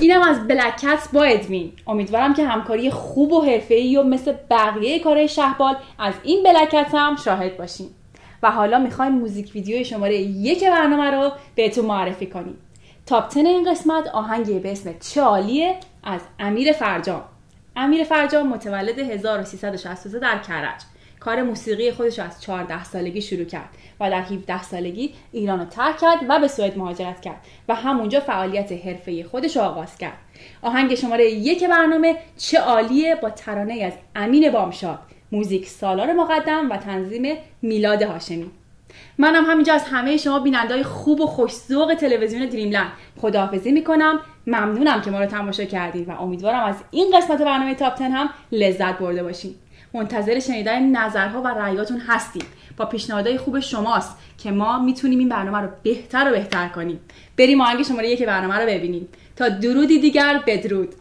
میگم از بلکت با ادوین امیدوارم که همکاری خوب و حرفه‌ای و مثل بقیه کارهای شهبال از این بلکت هم شاهد باشیم و حالا می‌خوایم موزیک ویدیو شماره یک برنامه رو بهتون معرفی کنیم. تاپ تن این قسمت آهنگی به اسم چه عالیه از امیر فرجام. امیر فرجام متولد 1363 در کرج. کار موسیقی خودش رو از 14 سالگی شروع کرد و در 17 سالگی ایران رو ترک کرد و به سوئد مهاجرت کرد و همونجا فعالیت حرفه خودش رو آغاز کرد. آهنگ شماره یک برنامه چه عالیه با ترانه از امین بامشاد. موزیک سالار مقدم و تنظیم میلاد هاشمی. منم همینجا از همه شما بینندهای خوب و خوشذوق تلویزیون دریملند خداحافظی می‌کنم. ممنونم که ما رو تماشا کردید و امیدوارم از این قسمت برنامه تاپ 10 هم لذت برده باشید منتظر شنیدن نظرها و رأیاتون هستیم با پیشنهادهای خوب شماست که ما می‌تونیم این برنامه رو بهتر و بهتر کنیم. بریم آهنگ شماره یک برنامه رو ببینیم. تا درودی دیگر بدرود.